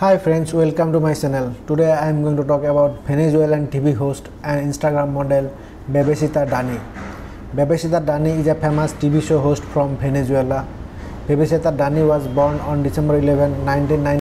Hi friends, welcome to my channel. Today I am going to talk about Venezuelan TV host and Instagram model Bebeshita Dany. Bebeshita Dany is a famous TV show host from Venezuela. Bebeshita Dany was born on December 11, 1990